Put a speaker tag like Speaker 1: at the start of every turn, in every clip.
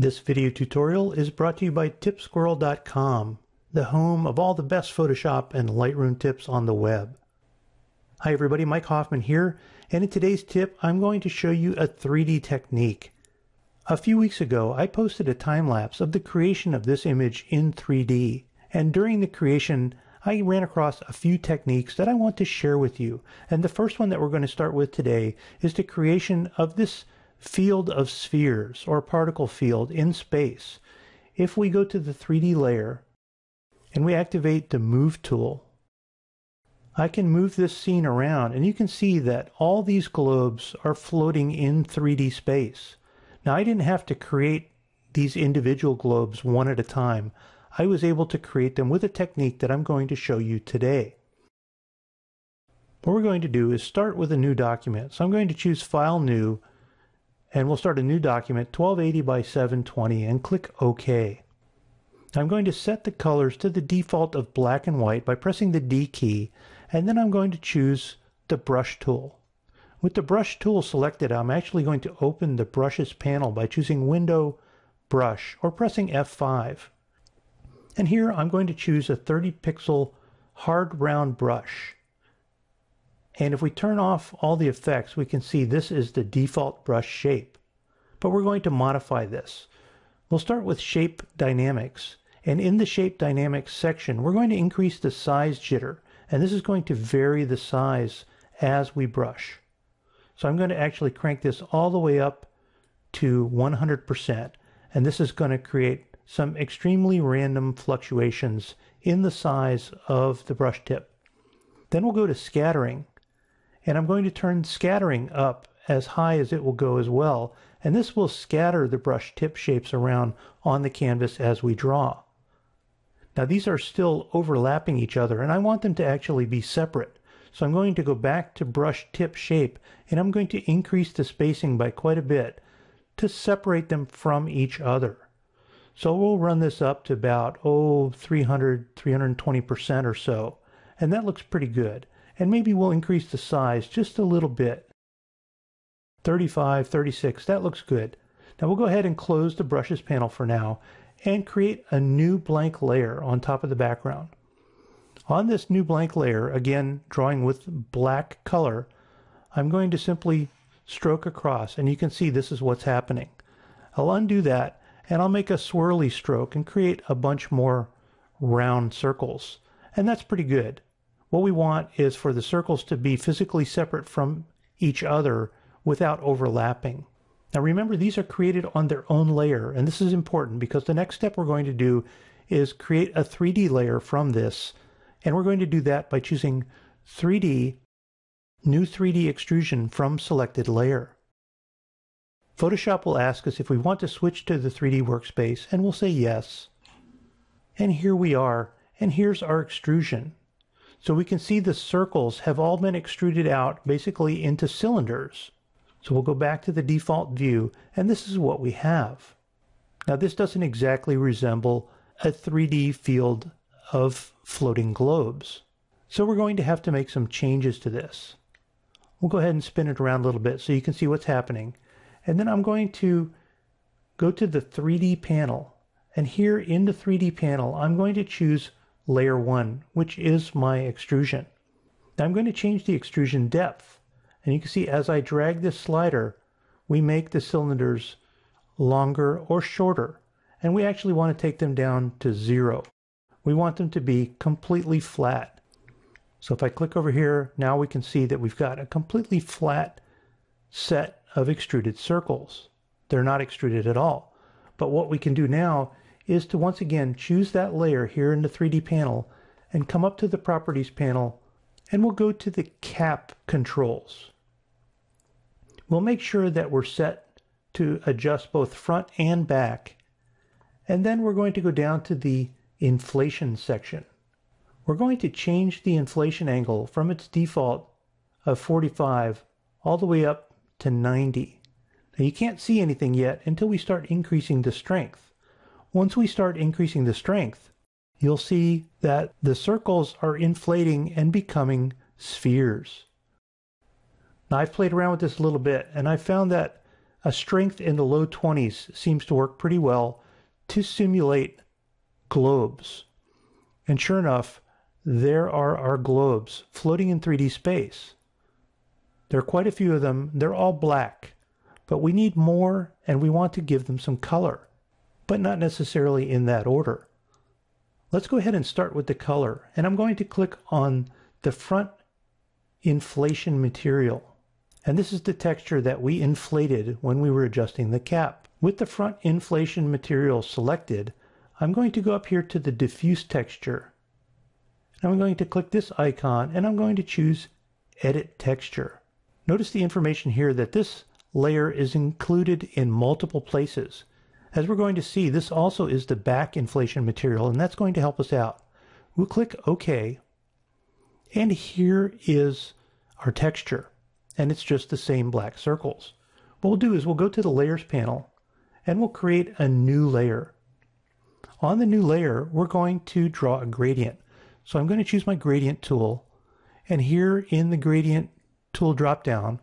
Speaker 1: This video tutorial is brought to you by tipsquirrel.com, the home of all the best Photoshop and Lightroom tips on the web. Hi everybody, Mike Hoffman here, and in today's tip I'm going to show you a 3D technique. A few weeks ago I posted a time lapse of the creation of this image in 3D, and during the creation I ran across a few techniques that I want to share with you. And the first one that we're going to start with today is the creation of this field of spheres or particle field in space. If we go to the 3D layer and we activate the move tool, I can move this scene around and you can see that all these globes are floating in 3D space. Now I didn't have to create these individual globes one at a time. I was able to create them with a technique that I'm going to show you today. What we're going to do is start with a new document. So I'm going to choose File New and we'll start a new document 1280 by 720 and click OK. I'm going to set the colors to the default of black and white by pressing the D key and then I'm going to choose the brush tool. With the brush tool selected I'm actually going to open the brushes panel by choosing window brush or pressing F5. And here I'm going to choose a 30 pixel hard round brush. And if we turn off all the effects, we can see this is the default brush shape. But we're going to modify this. We'll start with shape dynamics. And in the shape dynamics section, we're going to increase the size jitter. And this is going to vary the size as we brush. So I'm going to actually crank this all the way up to 100%. And this is going to create some extremely random fluctuations in the size of the brush tip. Then we'll go to scattering, and I'm going to turn scattering up as high as it will go as well, and this will scatter the brush tip shapes around on the canvas as we draw. Now these are still overlapping each other, and I want them to actually be separate. So I'm going to go back to brush tip shape, and I'm going to increase the spacing by quite a bit to separate them from each other. So we'll run this up to about, oh, 300, 320% or so. And that looks pretty good. And maybe we'll increase the size just a little bit. 35, 36, that looks good. Now we'll go ahead and close the brushes panel for now and create a new blank layer on top of the background. On this new blank layer, again drawing with black color, I'm going to simply stroke across and you can see this is what's happening. I'll undo that and I'll make a swirly stroke and create a bunch more round circles. And that's pretty good. What we want is for the circles to be physically separate from each other without overlapping. Now remember, these are created on their own layer, and this is important because the next step we're going to do is create a 3D layer from this, and we're going to do that by choosing 3D, New 3D Extrusion from Selected Layer. Photoshop will ask us if we want to switch to the 3D workspace, and we'll say yes. And here we are, and here's our extrusion. So we can see the circles have all been extruded out basically into cylinders. So we'll go back to the default view, and this is what we have. Now this doesn't exactly resemble a 3D field of floating globes. So we're going to have to make some changes to this. We'll go ahead and spin it around a little bit so you can see what's happening. And then I'm going to go to the 3D panel. And here in the 3D panel, I'm going to choose layer 1, which is my extrusion. Now I'm going to change the extrusion depth. And you can see as I drag this slider, we make the cylinders longer or shorter. And we actually want to take them down to zero. We want them to be completely flat. So if I click over here, now we can see that we've got a completely flat set of extruded circles. They're not extruded at all. But what we can do now is to once again choose that layer here in the 3D panel and come up to the properties panel and we'll go to the cap controls. We'll make sure that we're set to adjust both front and back. And then we're going to go down to the inflation section. We're going to change the inflation angle from its default of 45 all the way up to 90. Now you can't see anything yet until we start increasing the strength. Once we start increasing the strength, you'll see that the circles are inflating and becoming spheres. Now I've played around with this a little bit and I found that a strength in the low 20s seems to work pretty well to simulate globes. And sure enough, there are our globes floating in 3D space. There are quite a few of them. They're all black, but we need more and we want to give them some color, but not necessarily in that order. Let's go ahead and start with the color. And I'm going to click on the front inflation material. And this is the texture that we inflated when we were adjusting the cap. With the front inflation material selected, I'm going to go up here to the diffuse texture. And I'm going to click this icon and I'm going to choose edit texture. Notice the information here that this layer is included in multiple places. As we're going to see, this also is the back inflation material, and that's going to help us out. We'll click OK, and here is our texture, and it's just the same black circles. What we'll do is we'll go to the Layers panel, and we'll create a new layer. On the new layer, we're going to draw a gradient. So I'm going to choose my gradient tool, and here in the gradient tool dropdown,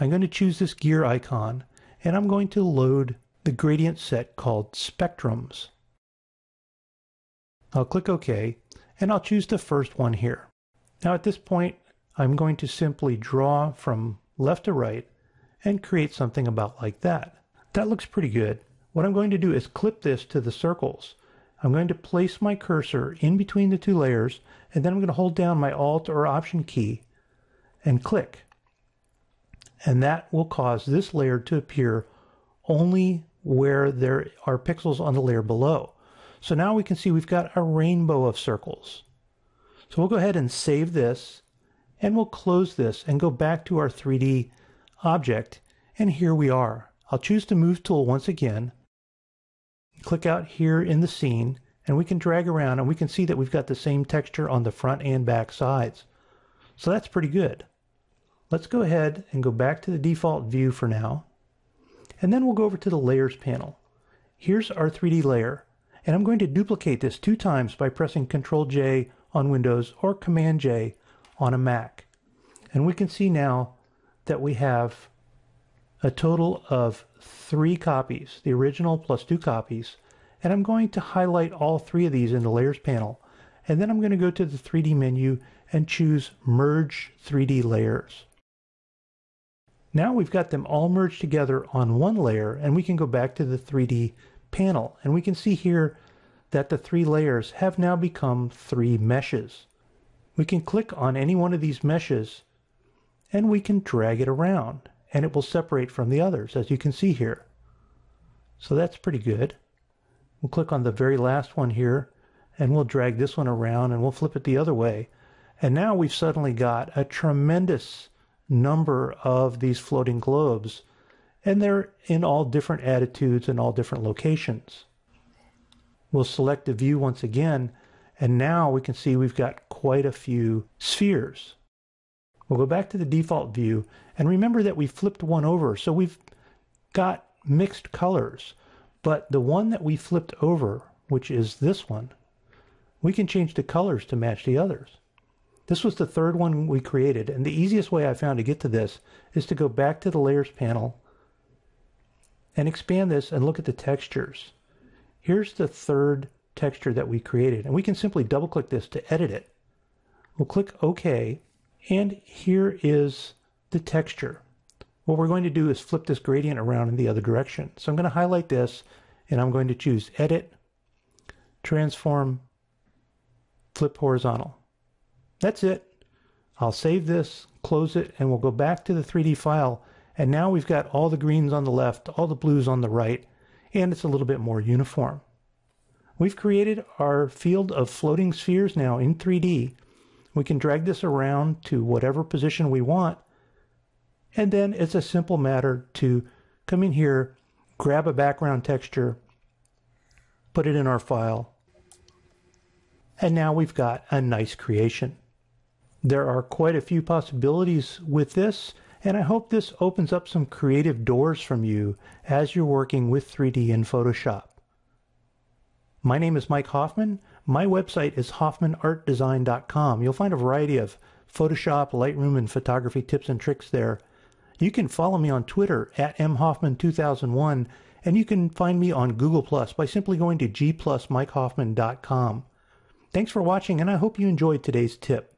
Speaker 1: I'm going to choose this gear icon, and I'm going to load the gradient set called spectrums. I'll click OK and I'll choose the first one here. Now at this point I'm going to simply draw from left to right and create something about like that. That looks pretty good. What I'm going to do is clip this to the circles. I'm going to place my cursor in between the two layers and then I'm going to hold down my Alt or Option key and click. And that will cause this layer to appear only where there are pixels on the layer below. So now we can see we've got a rainbow of circles. So we'll go ahead and save this and we'll close this and go back to our 3D object and here we are. I'll choose the move tool once again, click out here in the scene and we can drag around and we can see that we've got the same texture on the front and back sides. So that's pretty good. Let's go ahead and go back to the default view for now and then we'll go over to the Layers panel. Here's our 3D layer, and I'm going to duplicate this two times by pressing Ctrl J on Windows or Command J on a Mac. And we can see now that we have a total of three copies, the original plus two copies, and I'm going to highlight all three of these in the Layers panel, and then I'm going to go to the 3D menu and choose Merge 3D Layers. Now we've got them all merged together on one layer and we can go back to the 3D panel and we can see here that the three layers have now become three meshes. We can click on any one of these meshes and we can drag it around and it will separate from the others as you can see here. So that's pretty good. We'll click on the very last one here and we'll drag this one around and we'll flip it the other way. And now we've suddenly got a tremendous number of these floating globes, and they're in all different attitudes and all different locations. We'll select the view once again, and now we can see we've got quite a few spheres. We'll go back to the default view, and remember that we flipped one over, so we've got mixed colors. But the one that we flipped over, which is this one, we can change the colors to match the others. This was the third one we created, and the easiest way I found to get to this is to go back to the Layers panel and expand this and look at the textures. Here's the third texture that we created, and we can simply double click this to edit it. We'll click OK, and here is the texture. What we're going to do is flip this gradient around in the other direction. So I'm going to highlight this, and I'm going to choose Edit, Transform, Flip Horizontal. That's it. I'll save this, close it, and we'll go back to the 3D file. And now we've got all the greens on the left, all the blues on the right, and it's a little bit more uniform. We've created our field of floating spheres now in 3D. We can drag this around to whatever position we want. And then it's a simple matter to come in here, grab a background texture, put it in our file, and now we've got a nice creation. There are quite a few possibilities with this, and I hope this opens up some creative doors from you as you're working with 3D in Photoshop. My name is Mike Hoffman. My website is hoffmanartdesign.com. You'll find a variety of Photoshop, Lightroom, and photography tips and tricks there. You can follow me on Twitter at mhoffman2001, and you can find me on Google Plus by simply going to gplusmikehoffman.com. Thanks for watching, and I hope you enjoyed today's tip.